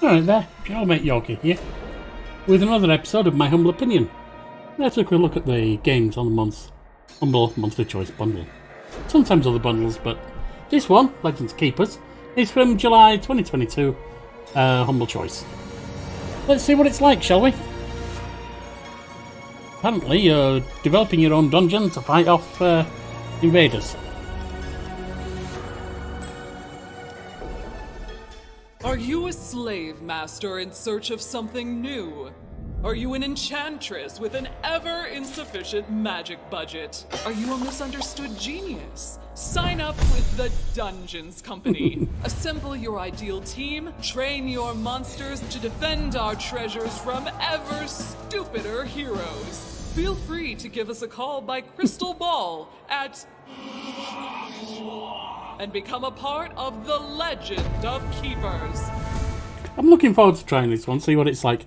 Alright there, I'll make Yorkie here, with another episode of My Humble Opinion. Let's take a look at the games on the month Humble Monthly Choice Bundle. Sometimes other bundles, but this one, Legends Keepers, is from July 2022, uh, Humble Choice. Let's see what it's like, shall we? Apparently, you're developing your own dungeon to fight off uh, invaders. You a slave master in search of something new? Are you an enchantress with an ever insufficient magic budget? Are you a misunderstood genius? Sign up with the Dungeons Company. Assemble your ideal team, train your monsters to defend our treasures from ever stupider heroes. Feel free to give us a call by Crystal Ball at and become a part of the legend of Keepers. I'm looking forward to trying this one, see what it's like.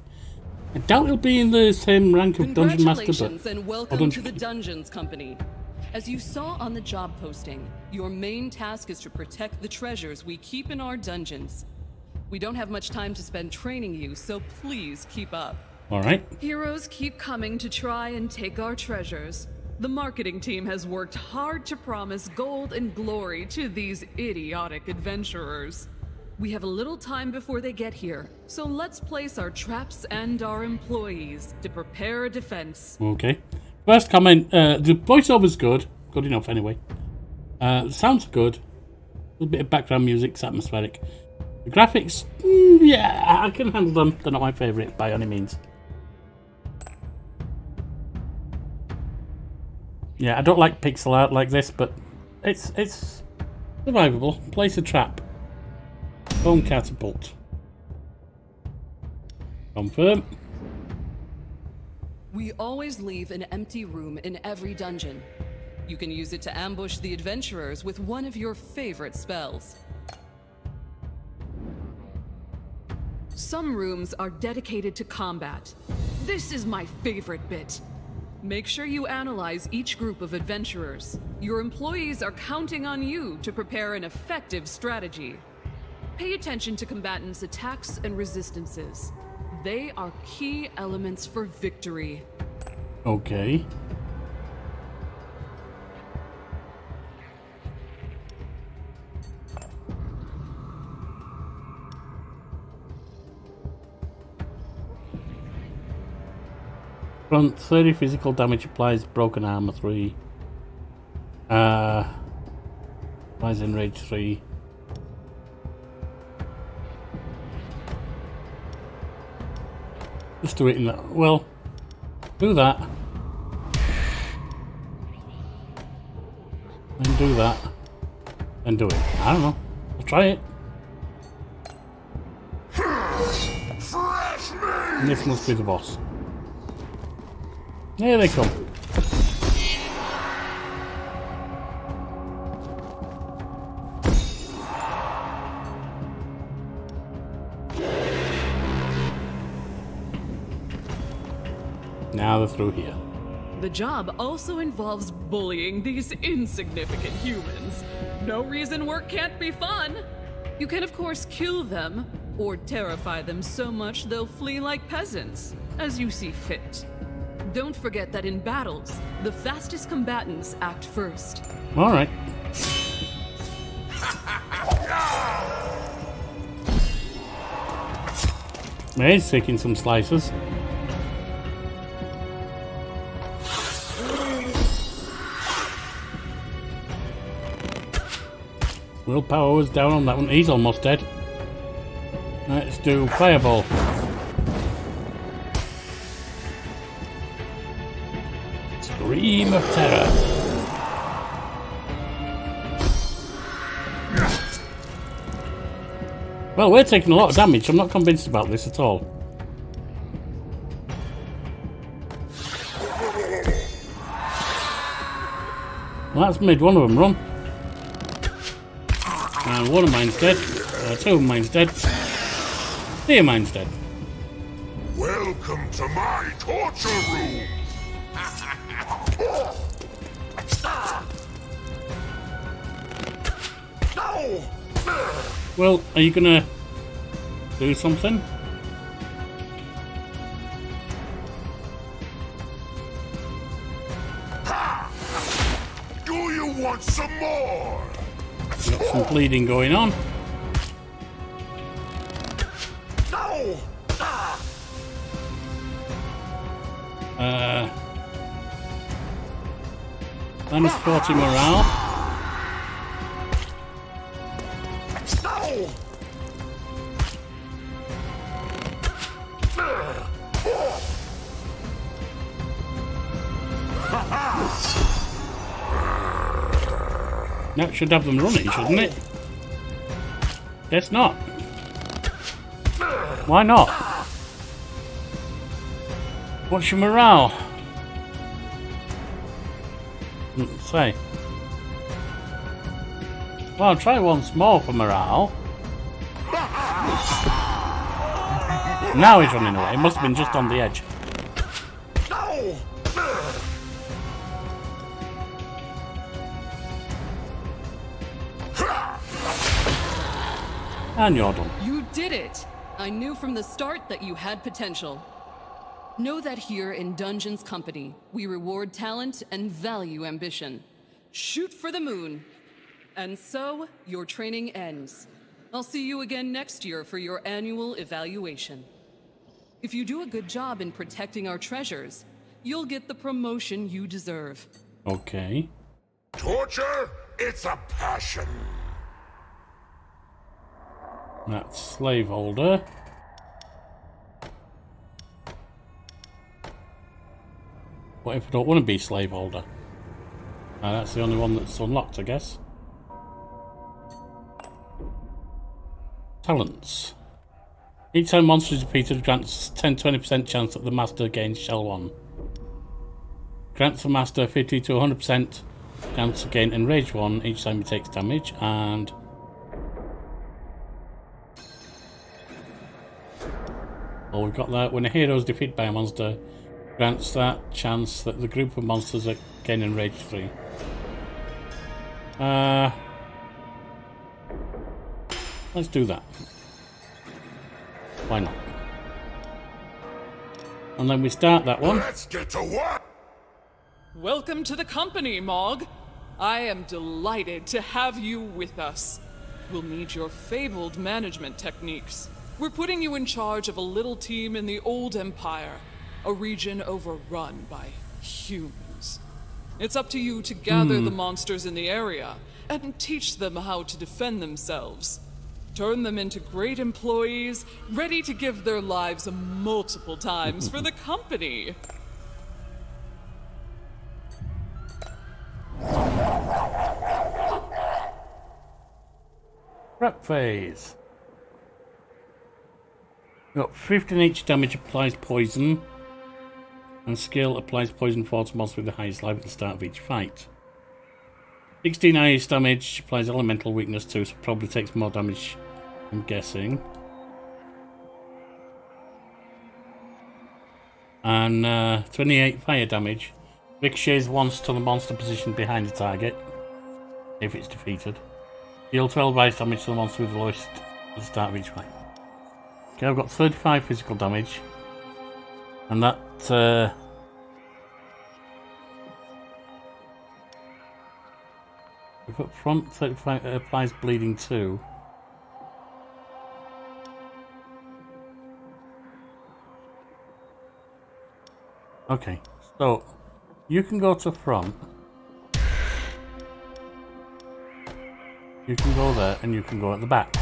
I doubt it'll be in the same rank of Dungeon Master, but... And welcome to the Dungeons Company. As you saw on the job posting, your main task is to protect the treasures we keep in our dungeons. We don't have much time to spend training you, so please keep up. Alright. Heroes keep coming to try and take our treasures. The marketing team has worked hard to promise gold and glory to these idiotic adventurers. We have a little time before they get here, so let's place our traps and our employees to prepare a defense. Okay. First comment, uh, the voiceover's good. Good enough, anyway. Uh, sounds good. A little bit of background music's atmospheric. The graphics, mm, yeah, I can handle them. They're not my favourite by any means. Yeah, I don't like pixel art like this, but it's it's survivable. Place a trap. Bone catapult. Confirm. We always leave an empty room in every dungeon. You can use it to ambush the adventurers with one of your favorite spells. Some rooms are dedicated to combat. This is my favorite bit. Make sure you analyze each group of adventurers. Your employees are counting on you to prepare an effective strategy. Pay attention to combatants' attacks and resistances. They are key elements for victory. Okay. Front 30 physical damage applies broken armor 3. Uh applies enrage 3. Just do it in that well do that. Then do that. And do it. I don't know. I'll try it. And this must be the boss. Here they come. Now they're through here. The job also involves bullying these insignificant humans. No reason work can't be fun. You can, of course, kill them, or terrify them so much they'll flee like peasants, as you see fit. Don't forget that in battles, the fastest combatants act first. Alright. He's taking some slices. Willpower was down on that one. He's almost dead. Let's do fireball. Of terror. Well, we're taking a lot of damage. I'm not convinced about this at all. Well, that's made one of them run. And one of mine's dead. Uh, two of mine's dead. Three of mine's dead. Welcome to my torture room! Well, are you gonna do something. Do you want some more? Got some bleeding going on. No! Uh, minus 40 morale. That should have them running, shouldn't it? Guess not. Why not? What's your morale? Doesn't say. Well, I'll try once more for morale. Now he's running away. It must have been just on the edge. And you're done. You did it! I knew from the start that you had potential. Know that here in Dungeons Company, we reward talent and value ambition. Shoot for the moon. And so, your training ends. I'll see you again next year for your annual evaluation. If you do a good job in protecting our treasures, you'll get the promotion you deserve. Okay. Torture? It's a passion. That's slaveholder. What if I don't want to be slaveholder? Ah, that's the only one that's unlocked, I guess. Talents. Each time monster is defeated, grants 10-20% chance that the master gains shell 1. Grants the master 50 to 100% chance to gain enrage 1 each time he takes damage, and Well, we've got that. When a hero is defeated by a monster, grants that chance that the group of monsters are gaining rage 3. Uh, let's do that. Why not? And then we start that one. Let's get to work! Welcome to the company, Mog. I am delighted to have you with us. We'll need your fabled management techniques. We're putting you in charge of a little team in the Old Empire, a region overrun by humans. It's up to you to gather hmm. the monsters in the area and teach them how to defend themselves. Turn them into great employees, ready to give their lives multiple times for the company. Prep phase. Got 15 each damage applies poison. And skill applies poison for to monster with the highest life at the start of each fight. 16 highest damage applies elemental weakness too, so probably takes more damage, I'm guessing. And uh, 28 fire damage. Ricochets once to the monster positioned behind the target, if it's defeated. Deal 12 ice damage to the monster with the lowest at the start of each fight. Okay, I've got 35 physical damage. And that, uh... If up front, 35 applies bleeding too. Okay, so you can go to front. You can go there and you can go at the back.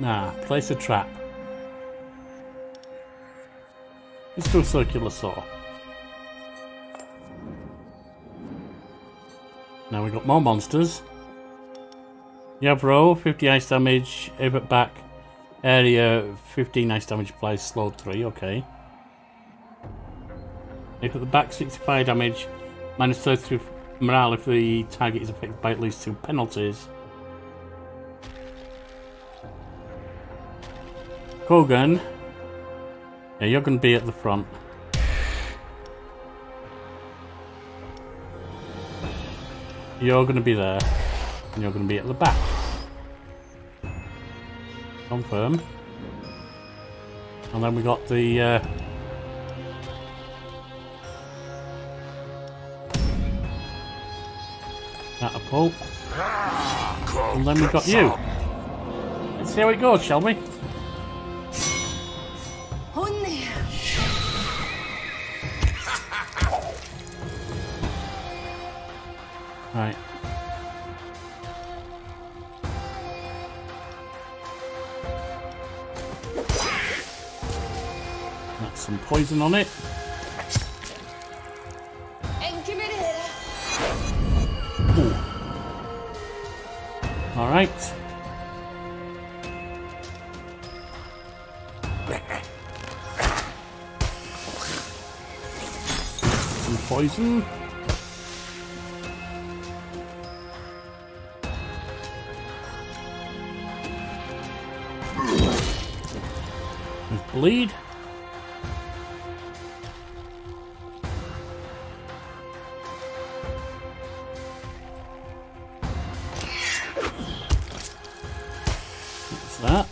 Nah, place a trap. Let's do a circular saw. Now we've got more monsters. Yavro, 50 ice damage, at back. Area, 15 ice damage applies, slow 3, okay. If at the back, 65 damage, minus 33 morale if the target is affected by at least two penalties. Kogan. Yeah, you're going to be at the front. You're going to be there. And you're going to be at the back. Confirm. And then we got the... Uh, catapult. And then we got you. Let's see how it goes, shall we? That's some poison on it. All right. Some poison. There's bleed. That?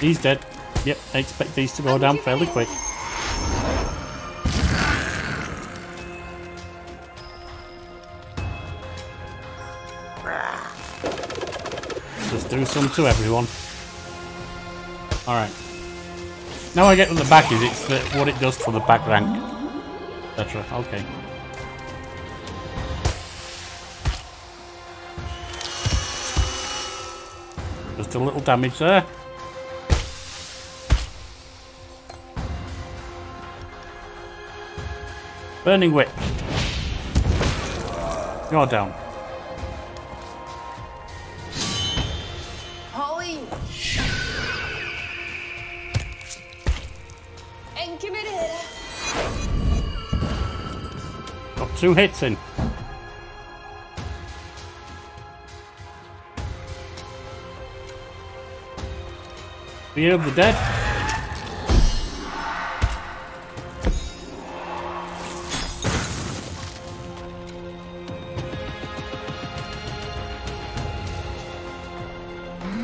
He's dead. Yep, I expect these to go down fairly quick. Just do some to everyone. Alright. Now I get what the back is, it's the, what it does for the back rank. Etc. Okay. Just a little damage there. Burning whip. You're down. Got two hits in. Fear of the dead.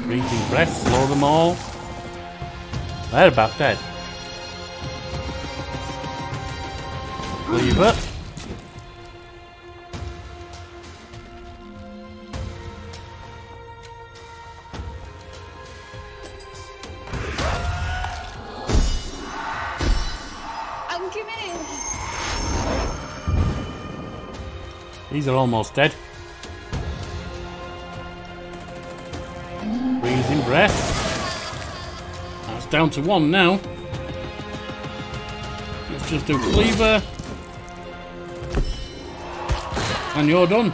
Breathing breath, slow them all. They're about dead. Leave it. These are almost dead. Breathing breath. That's down to one now. Let's just do cleaver. And you're done.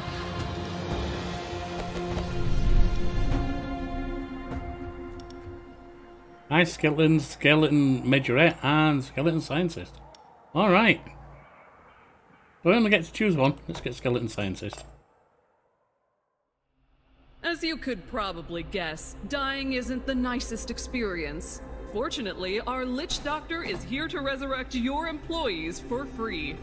Nice skeleton, skeleton majorette, and skeleton scientist. Alright. So I only get to choose one. Let's get skeleton scientist. As you could probably guess, dying isn't the nicest experience. Fortunately, our Lich Doctor is here to resurrect your employees for free.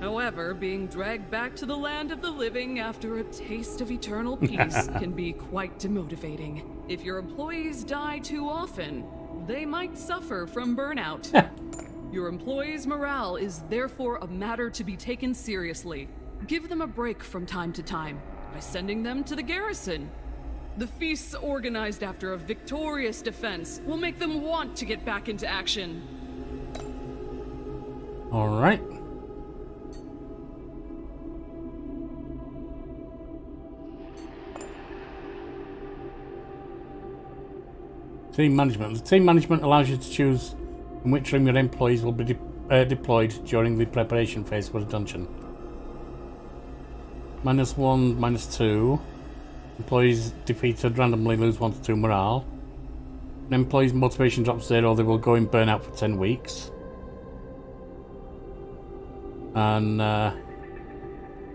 However, being dragged back to the land of the living after a taste of eternal peace can be quite demotivating. If your employees die too often, they might suffer from burnout. Your employees' morale is therefore a matter to be taken seriously. Give them a break from time to time by sending them to the garrison. The feasts organized after a victorious defense will make them want to get back into action. Alright. Team management. The team management allows you to choose in which room your employees will be de uh, deployed during the preparation phase for the dungeon. Minus one, minus two. Employees defeated randomly lose one to two morale. An employee's motivation drops zero, they will go in burnout for 10 weeks. And uh,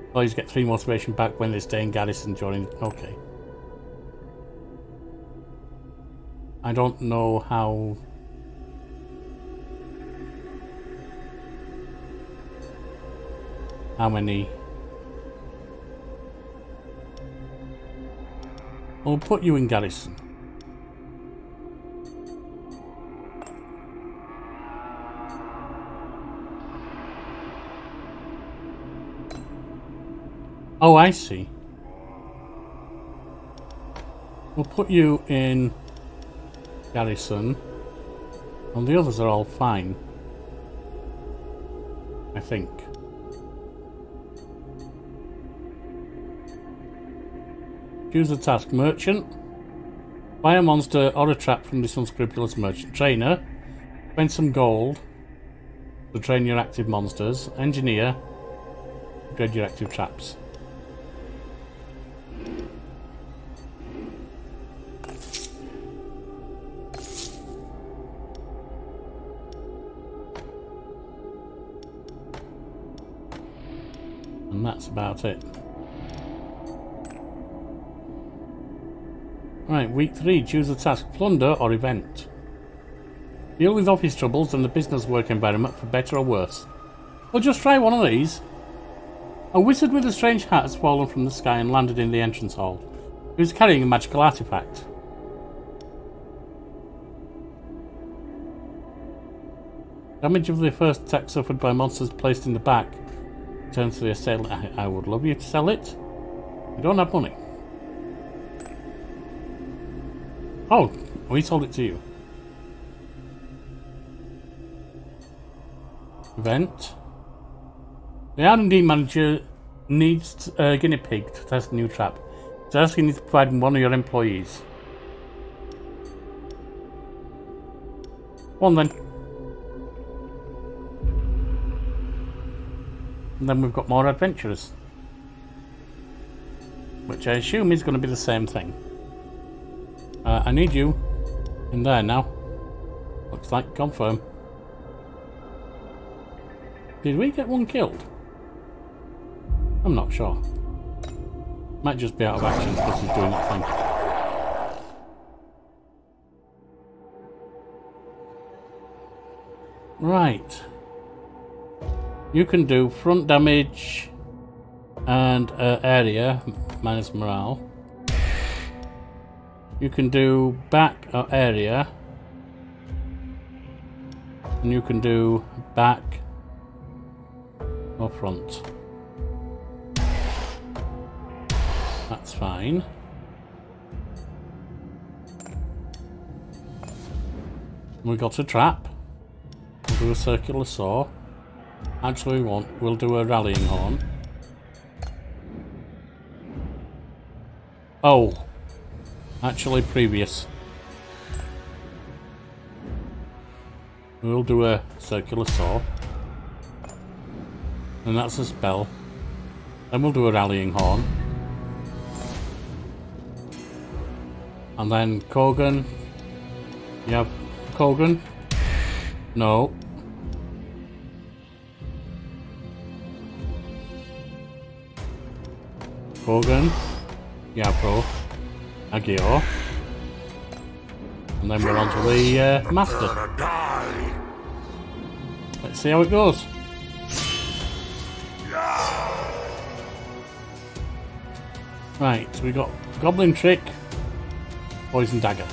employees get three motivation back when they stay in garrison during. Okay. I don't know how. How many We'll put you in garrison. Oh, I see. We'll put you in garrison. And the others are all fine. I think. Choose a task. Merchant. Buy a monster or a trap from this unscrupulous merchant. Trainer. Spend some gold to train your active monsters. Engineer. Upgrade your active traps. And that's about it. Right, week three, choose a task, plunder or event. Deal with office troubles and the business work environment for better or worse. Or just try one of these. A wizard with a strange hat has fallen from the sky and landed in the entrance hall. He was carrying a magical artifact. Damage of the first attack suffered by monsters placed in the back. Turns to the assailant. I, I would love you to sell it. I don't have money. Oh, we sold it to you. Event. The R&D manager needs a uh, guinea pig to test a new trap. Asking you need to provide one of your employees. One then. And then we've got more adventurers. Which I assume is going to be the same thing. Uh, I need you in there now. Looks like confirm. Did we get one killed? I'm not sure. Might just be out of action because he's doing that thing. Right. You can do front damage and uh, area minus morale. You can do back or area. And you can do back or front. That's fine. We got a trap. We'll do a circular saw. Actually, we want. We'll do a rallying horn. Oh, actually, previous. We'll do a circular saw. And that's a spell. Then we'll do a rallying horn. And then Kogan. Yep. Kogan? No. Kogan. Yeah, bro. Agio. And then we're on to the uh, Master. Let's see how it goes. Right, so we got Goblin Trick, Poison Dagger.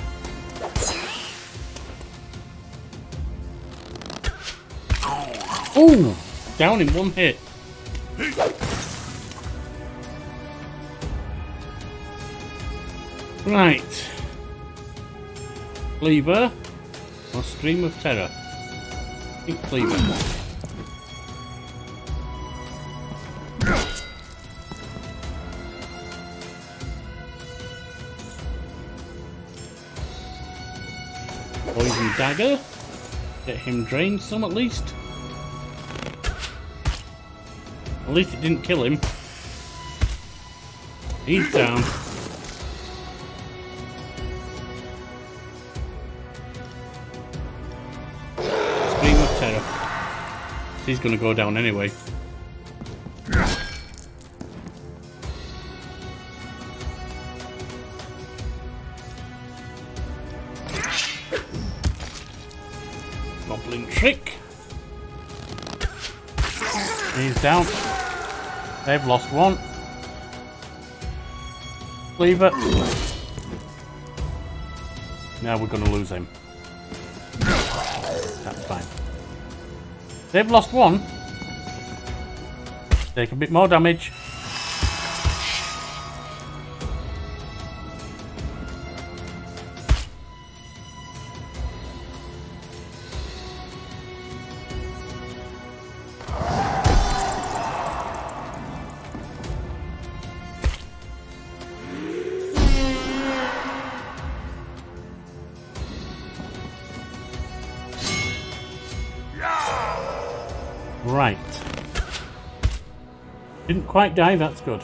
Ooh! Down in one hit. Right. Cleaver or Scream of Terror? I think Cleaver. Poison Dagger. Get him drained some at least. At least it didn't kill him. He's down. He's gonna go down anyway. Goblin trick. He's down. They've lost one. Leave it. Now we're going to lose him. They've lost one. Take a bit more damage. Didn't quite die, that's good.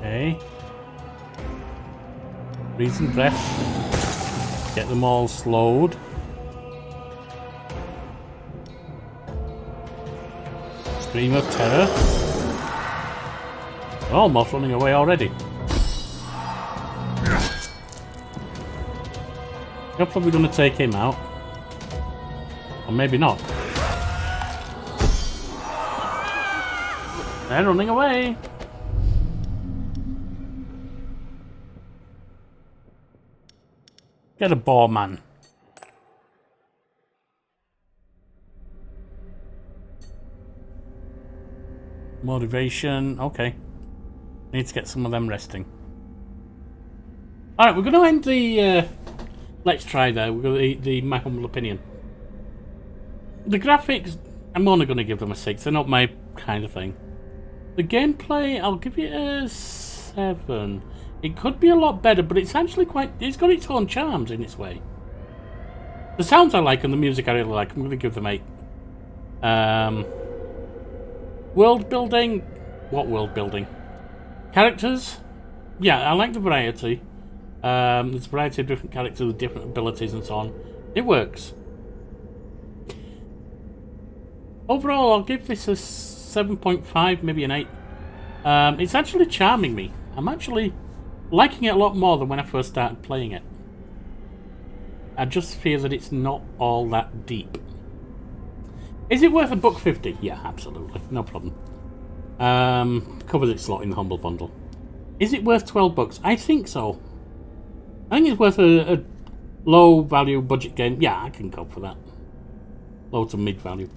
Okay. Breathe breath. Get them all slowed. Scream of terror. Oh, Almost running away already. You're probably going to take him out. Or maybe not. They're running away. Get a ball, man. Motivation, okay. Need to get some of them resting. Alright, we're going to end the... Uh, let's try though. We're going to the, the my humble opinion. The graphics, I'm only going to give them a 6. They're not my kind of thing. The gameplay, I'll give it a 7. It could be a lot better, but it's actually quite... It's got its own charms in its way. The sounds I like and the music I really like, I'm going to give them 8. Um, world building... What world building? Characters? Yeah, I like the variety. Um, there's a variety of different characters with different abilities and so on. It works. Overall, I'll give this a 7.5, maybe an 8. Um, it's actually charming me. I'm actually liking it a lot more than when I first started playing it. I just fear that it's not all that deep. Is it worth a buck 50? Yeah, absolutely. No problem. Um, covers its slot in the Humble Bundle. Is it worth 12 bucks? I think so. I think it's worth a, a low value budget game. Yeah, I can go for that. Low to mid value.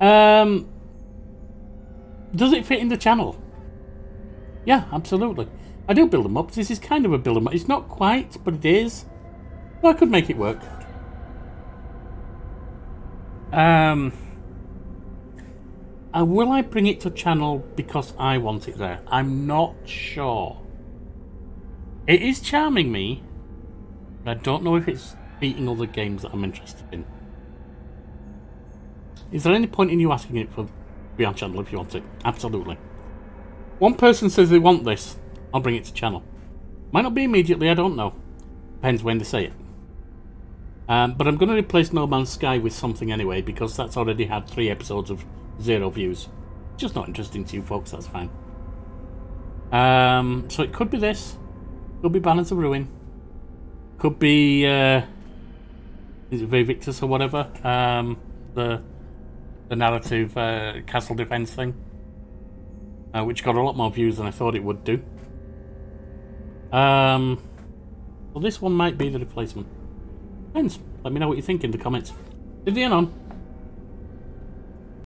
Um, does it fit in the channel? Yeah, absolutely. I do build them up. This is kind of a build them up. It's not quite, but it is. Well, I could make it work. Um, and will I bring it to channel because I want it there? I'm not sure. It is charming me, but I don't know if it's beating all the games that I'm interested in. Is there any point in you asking it for Beyond Channel if you want it? Absolutely. One person says they want this, I'll bring it to channel. Might not be immediately, I don't know. Depends when they say it. Um, but I'm going to replace No Man's Sky with something anyway, because that's already had three episodes of zero views. Just not interesting to you folks, that's fine. Um, so it could be this. Could be Balance of Ruin. Could be, uh, is it or whatever? Um, the the narrative uh, castle defense thing, uh, which got a lot more views than I thought it would do. Um, well, this one might be the replacement. Depends. Let me know what you think in the comments. Vivian on.